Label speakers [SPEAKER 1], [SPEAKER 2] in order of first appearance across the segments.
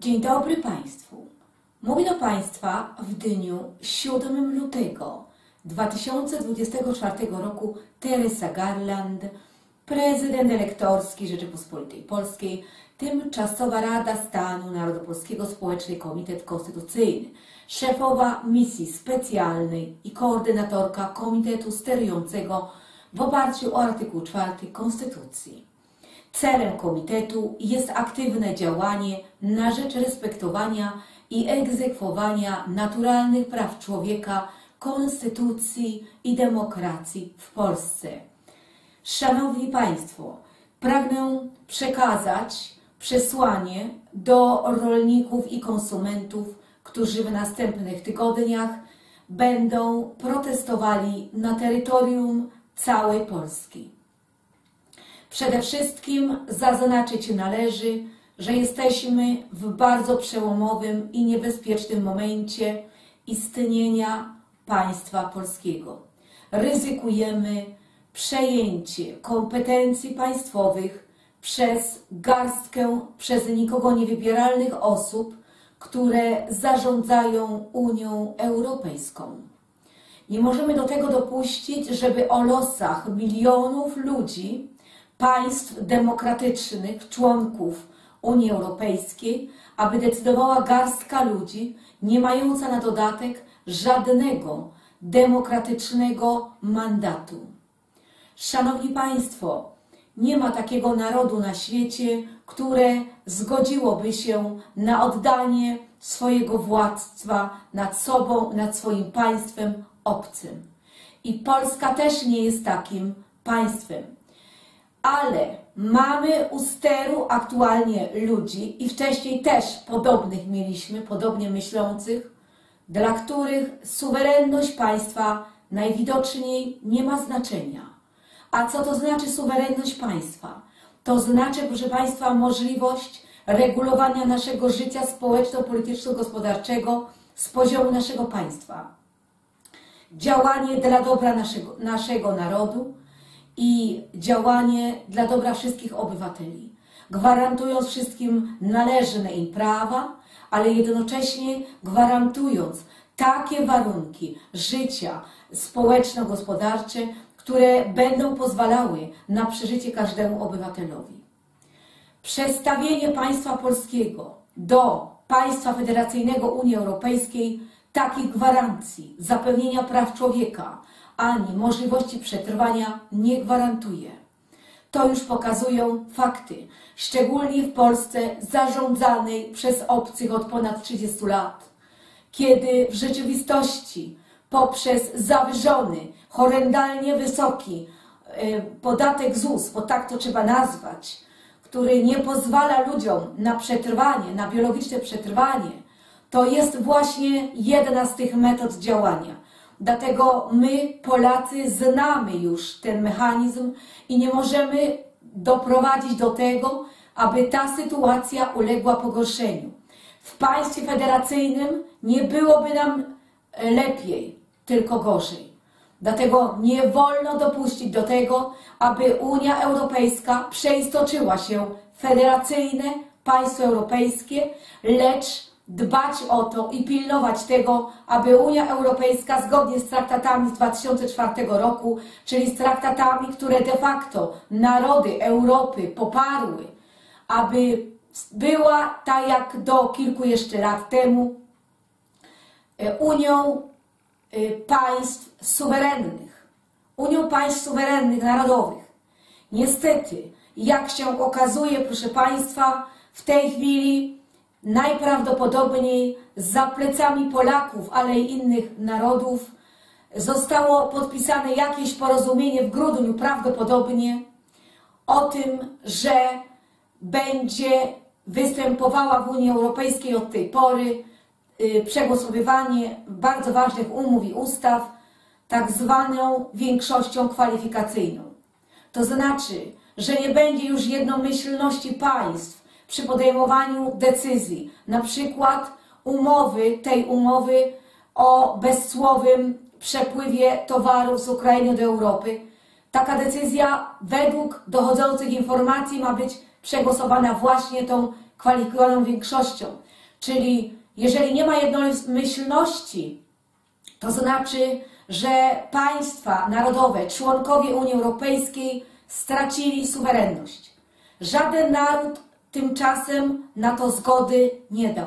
[SPEAKER 1] Dzień dobry Państwu. Mówię do Państwa w dniu 7 lutego 2024 roku Teresa Garland, prezydent elektorski Rzeczypospolitej Polskiej, Tymczasowa Rada Stanu Narodopolskiego Społeczny Komitet Konstytucyjny, szefowa misji specjalnej i koordynatorka Komitetu Sterującego w oparciu o artykuł 4 Konstytucji. Celem komitetu jest aktywne działanie na rzecz respektowania i egzekwowania naturalnych praw człowieka, konstytucji i demokracji w Polsce. Szanowni Państwo, pragnę przekazać przesłanie do rolników i konsumentów, którzy w następnych tygodniach będą protestowali na terytorium całej Polski. Przede wszystkim zaznaczyć należy, że jesteśmy w bardzo przełomowym i niebezpiecznym momencie istnienia państwa polskiego. Ryzykujemy przejęcie kompetencji państwowych przez garstkę, przez nikogo niewybieralnych osób, które zarządzają Unią Europejską. Nie możemy do tego dopuścić, żeby o losach milionów ludzi, państw demokratycznych, członków Unii Europejskiej, aby decydowała garstka ludzi, nie mająca na dodatek żadnego demokratycznego mandatu. Szanowni Państwo, nie ma takiego narodu na świecie, które zgodziłoby się na oddanie swojego władztwa nad sobą, nad swoim państwem obcym. I Polska też nie jest takim państwem. Ale mamy u steru aktualnie ludzi i wcześniej też podobnych mieliśmy, podobnie myślących, dla których suwerenność państwa najwidoczniej nie ma znaczenia. A co to znaczy suwerenność państwa? To znaczy, proszę Państwa, możliwość regulowania naszego życia społeczno-polityczno-gospodarczego z poziomu naszego państwa. Działanie dla dobra naszego, naszego narodu i działanie dla dobra wszystkich obywateli, gwarantując wszystkim należne im prawa, ale jednocześnie gwarantując takie warunki życia społeczno-gospodarcze, które będą pozwalały na przeżycie każdemu obywatelowi. Przestawienie państwa polskiego do państwa federacyjnego Unii Europejskiej takich gwarancji zapewnienia praw człowieka ani możliwości przetrwania nie gwarantuje. To już pokazują fakty, szczególnie w Polsce zarządzanej przez obcych od ponad 30 lat, kiedy w rzeczywistości poprzez zawyżony, horrendalnie wysoki podatek ZUS, bo tak to trzeba nazwać, który nie pozwala ludziom na przetrwanie, na biologiczne przetrwanie, to jest właśnie jedna z tych metod działania. Dlatego my, Polacy, znamy już ten mechanizm i nie możemy doprowadzić do tego, aby ta sytuacja uległa pogorszeniu. W państwie federacyjnym nie byłoby nam lepiej, tylko gorzej. Dlatego nie wolno dopuścić do tego, aby Unia Europejska przeistoczyła się w federacyjne państwo europejskie, lecz dbać o to i pilnować tego, aby Unia Europejska zgodnie z traktatami z 2004 roku, czyli z traktatami, które de facto narody Europy poparły, aby była tak jak do kilku jeszcze lat temu Unią państw suwerennych, Unią państw suwerennych, narodowych. Niestety, jak się okazuje, proszę Państwa, w tej chwili najprawdopodobniej za plecami Polaków, ale i innych narodów zostało podpisane jakieś porozumienie w grudniu prawdopodobnie o tym, że będzie występowała w Unii Europejskiej od tej pory przegłosowywanie bardzo ważnych umów i ustaw tak zwaną większością kwalifikacyjną. To znaczy, że nie będzie już jednomyślności państw przy podejmowaniu decyzji, na przykład umowy, tej umowy o bezcłowym przepływie towarów z Ukrainy do Europy. Taka decyzja według dochodzących informacji ma być przegłosowana właśnie tą kwalifikowaną większością. Czyli jeżeli nie ma jednomyślności, to znaczy, że państwa narodowe, członkowie Unii Europejskiej stracili suwerenność. Żaden naród tymczasem na to zgody nie dał.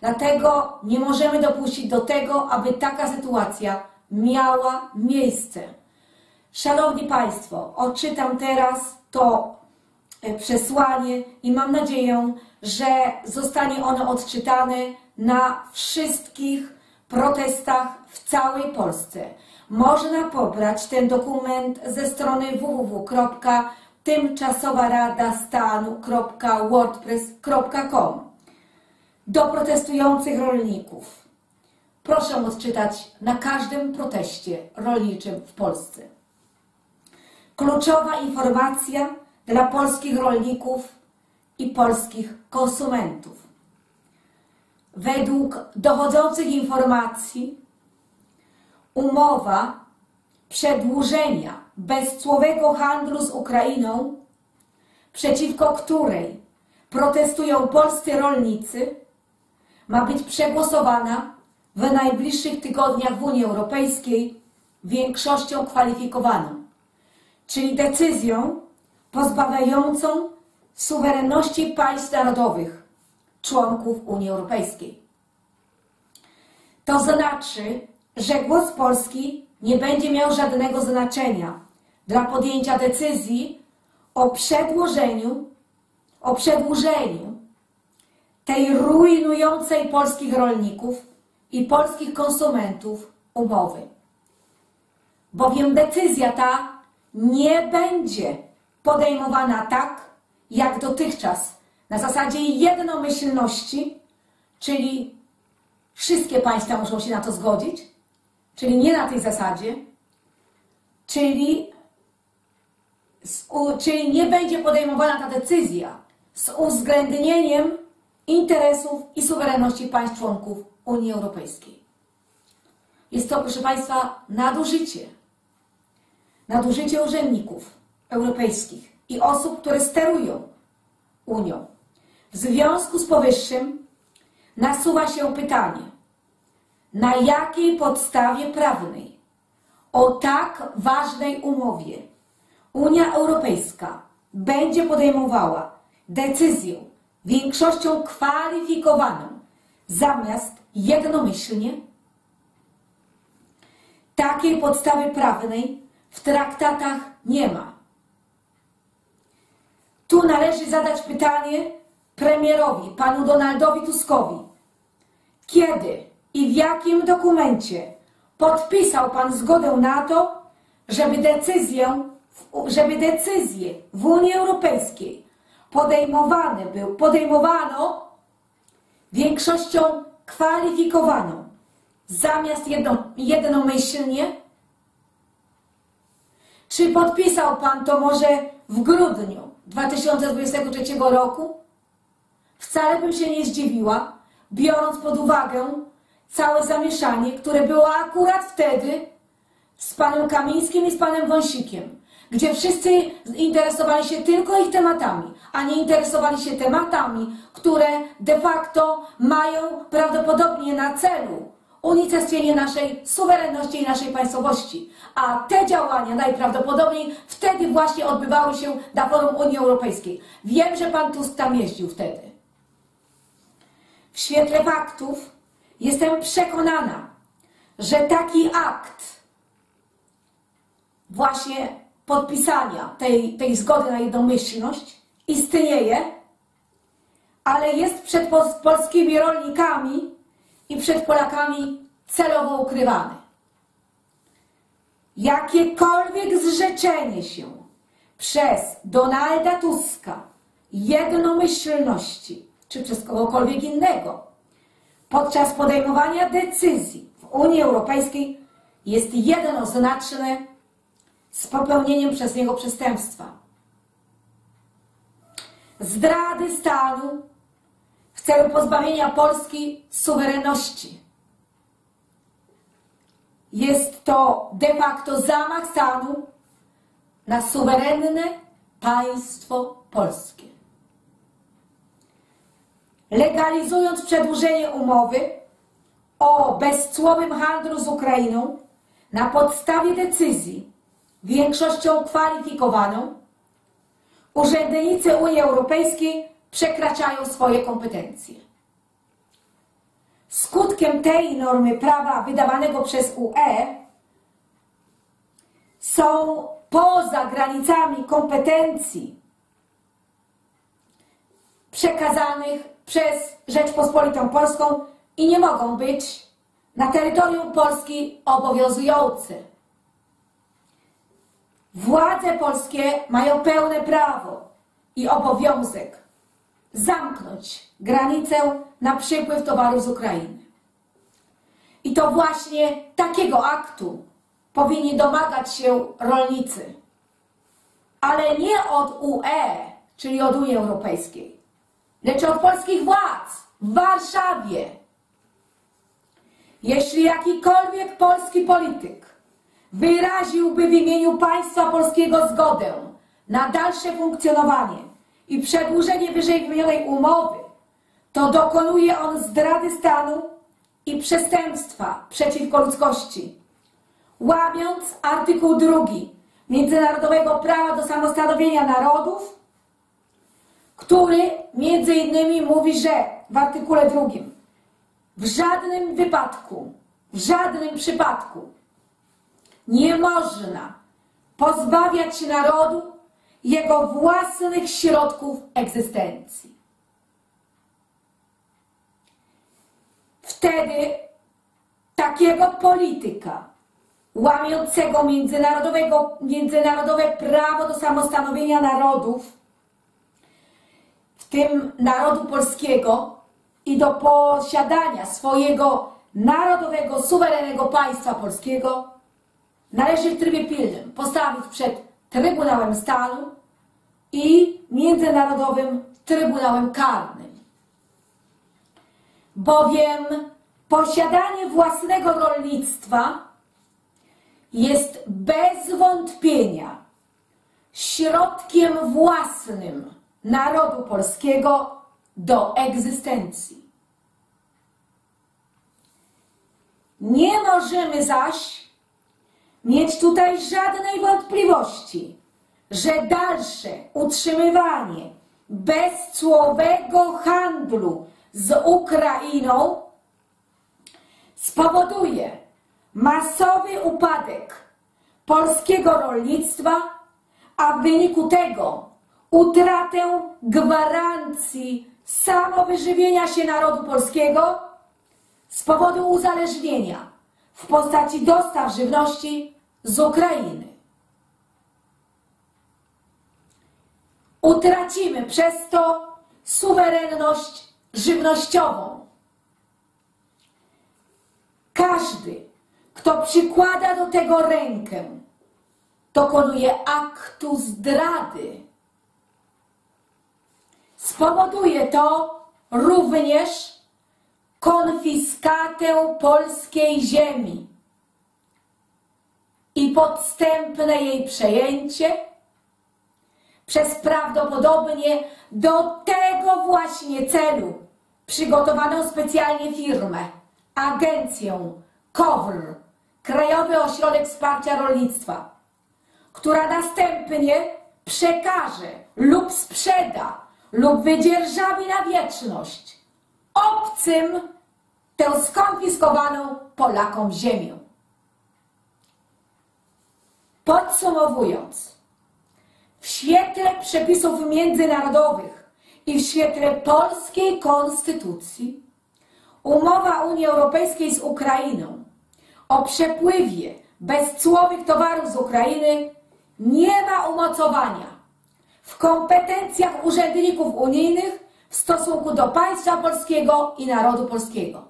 [SPEAKER 1] Dlatego nie możemy dopuścić do tego, aby taka sytuacja miała miejsce. Szanowni Państwo, odczytam teraz to e, przesłanie i mam nadzieję, że zostanie ono odczytane na wszystkich protestach w całej Polsce. Można pobrać ten dokument ze strony www.tymczasowaradastanu.wordpress.com do protestujących rolników. Proszę odczytać na każdym proteście rolniczym w Polsce. Kluczowa informacja dla polskich rolników i polskich konsumentów. Według dochodzących informacji umowa przedłużenia bezcłowego handlu z Ukrainą, przeciwko której protestują polscy rolnicy, ma być przegłosowana w najbliższych tygodniach w Unii Europejskiej większością kwalifikowaną, czyli decyzją pozbawiającą suwerenności państw narodowych, członków Unii Europejskiej. To znaczy, że głos Polski nie będzie miał żadnego znaczenia dla podjęcia decyzji o przedłożeniu, o przedłużeniu tej rujnującej polskich rolników i polskich konsumentów umowy. Bowiem decyzja ta nie będzie podejmowana tak, jak dotychczas, na zasadzie jednomyślności, czyli wszystkie państwa muszą się na to zgodzić, czyli nie na tej zasadzie, czyli, czyli nie będzie podejmowana ta decyzja z uwzględnieniem interesów i suwerenności państw członków Unii Europejskiej. Jest to, proszę Państwa, nadużycie. Nadużycie urzędników europejskich i osób, które sterują Unią. W związku z powyższym nasuwa się pytanie, na jakiej podstawie prawnej o tak ważnej umowie Unia Europejska będzie podejmowała decyzję większością kwalifikowaną zamiast jednomyślnie? Takiej podstawy prawnej w traktatach nie ma. Tu należy zadać pytanie premierowi, panu Donaldowi Tuskowi. Kiedy i w jakim dokumencie podpisał pan zgodę na to, żeby decyzję, żeby decyzje w Unii Europejskiej podejmowane był, podejmowano większością kwalifikowaną, zamiast jedno, jednomyślnie? Czy podpisał Pan to może w grudniu 2023 roku? Wcale bym się nie zdziwiła, biorąc pod uwagę całe zamieszanie, które było akurat wtedy z panem Kamińskim i z panem Wąsikiem, gdzie wszyscy interesowali się tylko ich tematami, a nie interesowali się tematami, które de facto mają prawdopodobnie na celu unicestwienie naszej suwerenności i naszej państwowości. A te działania najprawdopodobniej wtedy właśnie odbywały się na forum Unii Europejskiej. Wiem, że pan Tusk tam jeździł wtedy. W świetle faktów jestem przekonana, że taki akt właśnie podpisania tej, tej zgody na jednomyślność istnieje, ale jest przed polskimi rolnikami i przed Polakami celowo ukrywany. Jakiekolwiek zrzeczenie się przez Donalda Tuska jednomyślności, czy przez kogokolwiek innego, podczas podejmowania decyzji w Unii Europejskiej jest jednoznaczne z popełnieniem przez niego przestępstwa zdrady stanu w celu pozbawienia Polski suwerenności. Jest to de facto zamach stanu na suwerenne państwo polskie. legalizując przedłużenie umowy o bezcłowym handlu z Ukrainą na podstawie decyzji większością kwalifikowaną, urzędnicy Unii Europejskiej przekraczają swoje kompetencje. Skutkiem tej normy prawa wydawanego przez UE są poza granicami kompetencji przekazanych przez Rzeczpospolitą Polską i nie mogą być na terytorium Polski obowiązujące. Władze polskie mają pełne prawo i obowiązek zamknąć granicę na przypływ towarów z Ukrainy. I to właśnie takiego aktu powinni domagać się rolnicy, ale nie od UE, czyli od Unii Europejskiej, lecz od polskich władz w Warszawie. Jeśli jakikolwiek polski polityk wyraziłby w imieniu państwa polskiego zgodę na dalsze funkcjonowanie i przedłużenie wyżej wymienionej umowy, to dokonuje on zdrady stanu i przestępstwa przeciwko ludzkości, łamiąc artykuł drugi Międzynarodowego Prawa do Samostanowienia Narodów, który między innymi mówi, że w artykule drugim w żadnym wypadku, w żadnym przypadku nie można pozbawiać narodu jego własnych środków egzystencji. Wtedy takiego polityka łamiącego międzynarodowego, międzynarodowe prawo do samostanowienia narodów, w tym narodu polskiego i do posiadania swojego narodowego, suwerennego państwa polskiego, należy w trybie pilnym postawić przed Trybunałem Stanu i Międzynarodowym Trybunałem Karnym. Bowiem posiadanie własnego rolnictwa jest bez wątpienia środkiem własnym narodu polskiego do egzystencji. Nie możemy zaś mieć tutaj żadnej wątpliwości, że dalsze utrzymywanie bezcłowego handlu z Ukrainą spowoduje masowy upadek polskiego rolnictwa, a w wyniku tego utratę gwarancji samowyżywienia się narodu polskiego z powodu uzależnienia w postaci dostaw żywności z Ukrainy. Utracimy przez to suwerenność żywnościową. Każdy, kto przykłada do tego rękę, dokonuje aktu zdrady. Spowoduje to również konfiskatę polskiej ziemi i podstępne jej przejęcie przez prawdopodobnie do tego właśnie celu przygotowaną specjalnie firmę, agencję KOWR, Krajowy Ośrodek Wsparcia Rolnictwa, która następnie przekaże lub sprzeda lub wydzierżawi na wieczność obcym tę skonfiskowaną Polakom ziemię. Podsumowując, w świetle przepisów międzynarodowych i w świetle polskiej konstytucji, umowa Unii Europejskiej z Ukrainą o przepływie bezcłowych towarów z Ukrainy nie ma umocowania w kompetencjach urzędników unijnych w stosunku do państwa polskiego i narodu polskiego.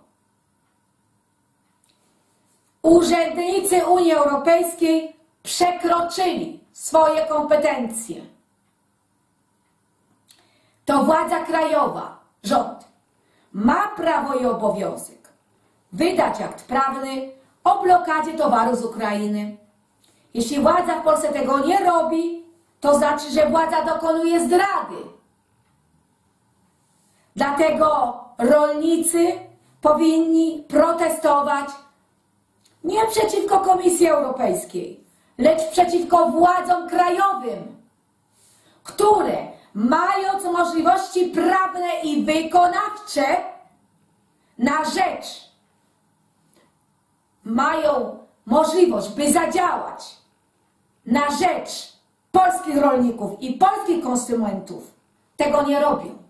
[SPEAKER 1] Urzędnicy Unii Europejskiej przekroczyli swoje kompetencje. To władza krajowa, rząd, ma prawo i obowiązek wydać akt prawny o blokadzie towaru z Ukrainy. Jeśli władza w Polsce tego nie robi, to znaczy, że władza dokonuje zdrady Dlatego rolnicy powinni protestować nie przeciwko Komisji Europejskiej, lecz przeciwko władzom krajowym, które mając możliwości prawne i wykonawcze na rzecz, mają możliwość, by zadziałać na rzecz polskich rolników i polskich konsumentów, tego nie robią.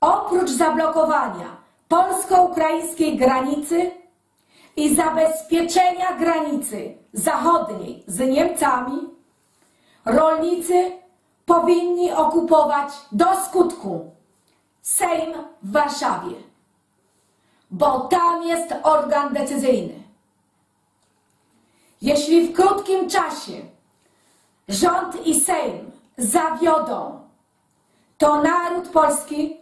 [SPEAKER 1] Oprócz zablokowania polsko-ukraińskiej granicy i zabezpieczenia granicy zachodniej z Niemcami, rolnicy powinni okupować do skutku Sejm w Warszawie, bo tam jest organ decyzyjny. Jeśli w krótkim czasie rząd i Sejm zawiodą, to naród polski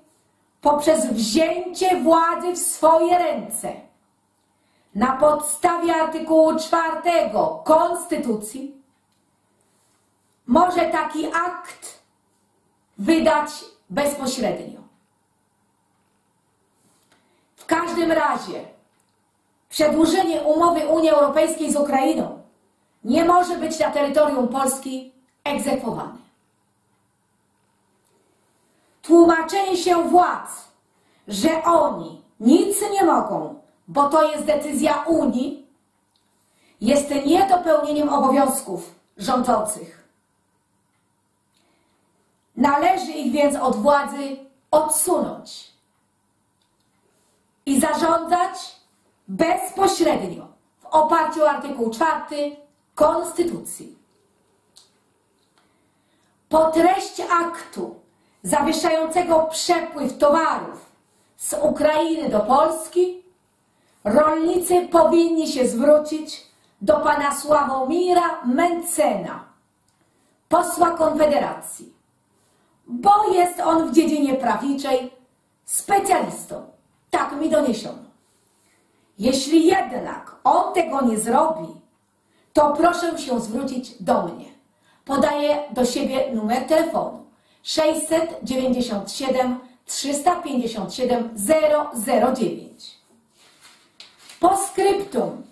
[SPEAKER 1] poprzez wzięcie władzy w swoje ręce na podstawie artykułu 4 Konstytucji może taki akt wydać bezpośrednio. W każdym razie przedłużenie umowy Unii Europejskiej z Ukrainą nie może być na terytorium Polski egzekwowane. Tłumaczenie się władz, że oni nic nie mogą, bo to jest decyzja Unii, jest niedopełnieniem obowiązków rządzących. Należy ich więc od władzy odsunąć i zarządzać bezpośrednio w oparciu o artykuł 4 Konstytucji. Po treść aktu zawieszającego przepływ towarów z Ukrainy do Polski, rolnicy powinni się zwrócić do pana Sławomira Mencena, posła Konfederacji, bo jest on w dziedzinie prawniczej specjalistą. Tak mi doniesiono. Jeśli jednak on tego nie zrobi, to proszę się zwrócić do mnie. Podaję do siebie numer telefonu 697 357 009. Po skryptum.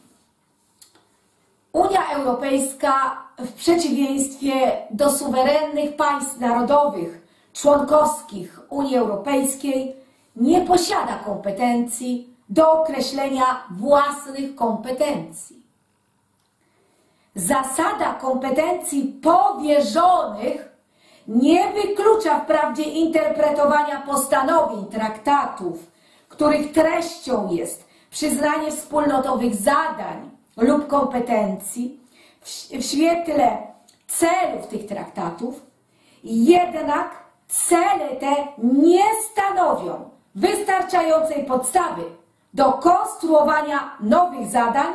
[SPEAKER 1] Unia Europejska w przeciwieństwie do suwerennych państw narodowych członkowskich Unii Europejskiej nie posiada kompetencji do określenia własnych kompetencji. Zasada kompetencji powierzonych nie wyklucza wprawdzie interpretowania postanowień traktatów, których treścią jest przyznanie wspólnotowych zadań lub kompetencji w świetle celów tych traktatów, jednak cele te nie stanowią wystarczającej podstawy do konstruowania nowych zadań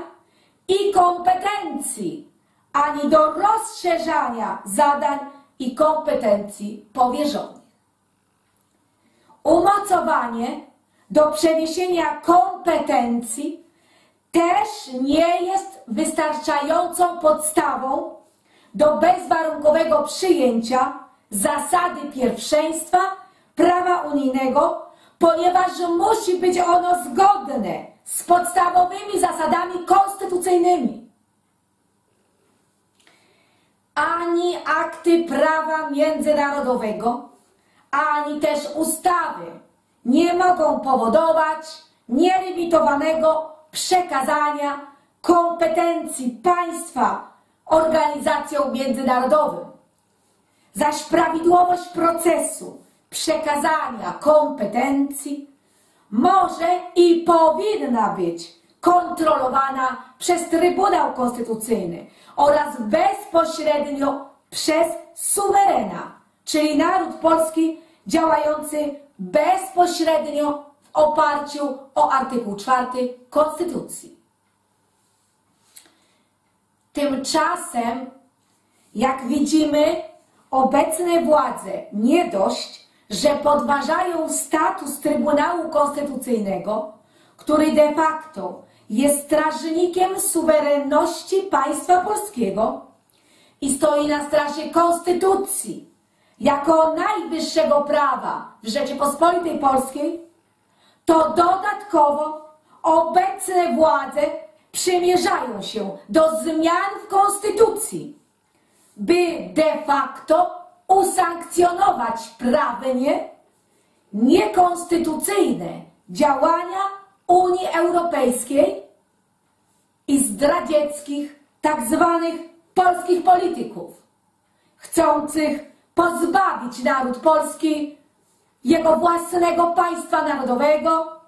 [SPEAKER 1] i kompetencji, ani do rozszerzania zadań i kompetencji powierzonych. Umocowanie do przeniesienia kompetencji też nie jest wystarczającą podstawą do bezwarunkowego przyjęcia zasady pierwszeństwa prawa unijnego, ponieważ musi być ono zgodne z podstawowymi zasadami konstytucyjnymi. Ani akty prawa międzynarodowego, ani też ustawy nie mogą powodować nielimitowanego przekazania kompetencji państwa organizacjom międzynarodowym. Zaś prawidłowość procesu przekazania kompetencji może i powinna być kontrolowana przez Trybunał Konstytucyjny oraz bezpośrednio przez suwerena, czyli naród polski działający bezpośrednio w oparciu o artykuł 4 Konstytucji. Tymczasem, jak widzimy, obecne władze nie dość, że podważają status Trybunału Konstytucyjnego, który de facto jest strażnikiem suwerenności państwa polskiego i stoi na straży konstytucji, jako najwyższego prawa w Rzeczypospolitej Polskiej, to dodatkowo obecne władze przymierzają się do zmian w Konstytucji, by de facto usankcjonować prawnie niekonstytucyjne działania Unii Europejskiej i zdradzieckich tak zwanych polskich polityków, chcących pozbawić naród polski jego własnego państwa narodowego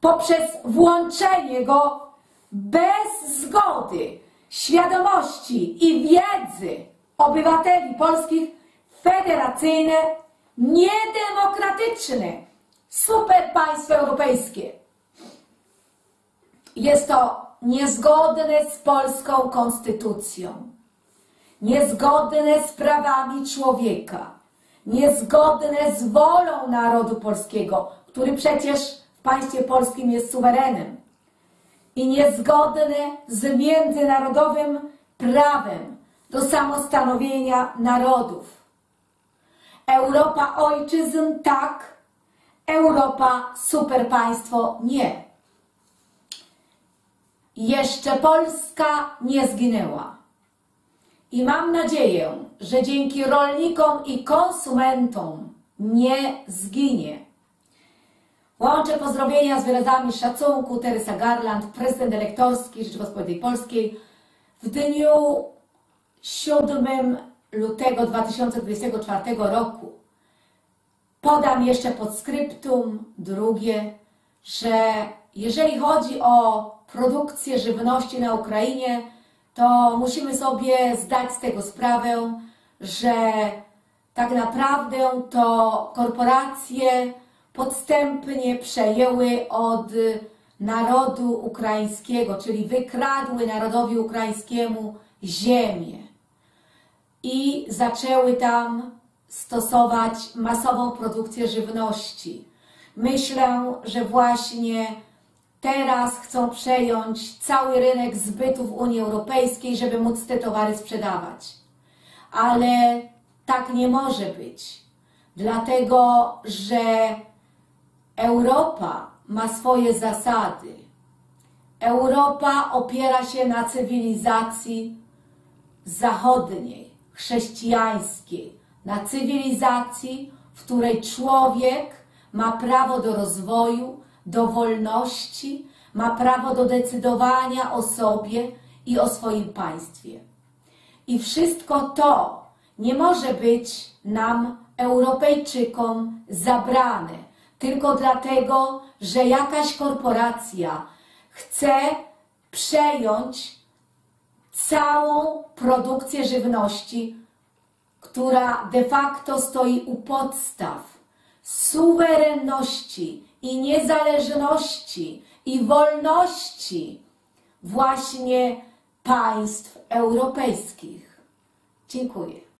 [SPEAKER 1] poprzez włączenie go bez zgody, świadomości i wiedzy obywateli polskich federacyjne, niedemokratyczne superpaństwo europejskie. Jest to niezgodne z polską konstytucją, niezgodne z prawami człowieka, niezgodne z wolą narodu polskiego, który przecież w państwie polskim jest suwerenem, i niezgodne z międzynarodowym prawem do samostanowienia narodów. Europa ojczyzn tak, Europa superpaństwo nie. Jeszcze Polska nie zginęła. I mam nadzieję, że dzięki rolnikom i konsumentom nie zginie. Łączę pozdrowienia z wyrazami szacunku Teresa Garland, prezydent elektorski Rzeczypospolitej Polskiej w dniu 7 lutego 2024 roku. Podam jeszcze podskryptum drugie, że jeżeli chodzi o produkcję żywności na Ukrainie, to musimy sobie zdać z tego sprawę, że tak naprawdę to korporacje podstępnie przejęły od narodu ukraińskiego, czyli wykradły narodowi ukraińskiemu ziemię i zaczęły tam stosować masową produkcję żywności. Myślę, że właśnie teraz chcą przejąć cały rynek zbytu w Unii Europejskiej, żeby móc te towary sprzedawać. Ale tak nie może być, dlatego że Europa ma swoje zasady. Europa opiera się na cywilizacji zachodniej, chrześcijańskiej, na cywilizacji, w której człowiek ma prawo do rozwoju, do wolności, ma prawo do decydowania o sobie i o swoim państwie. I wszystko to nie może być nam, Europejczykom, zabrane tylko dlatego, że jakaś korporacja chce przejąć całą produkcję żywności, która de facto stoi u podstaw suwerenności i niezależności i wolności właśnie państw europejskich. Dziękuję.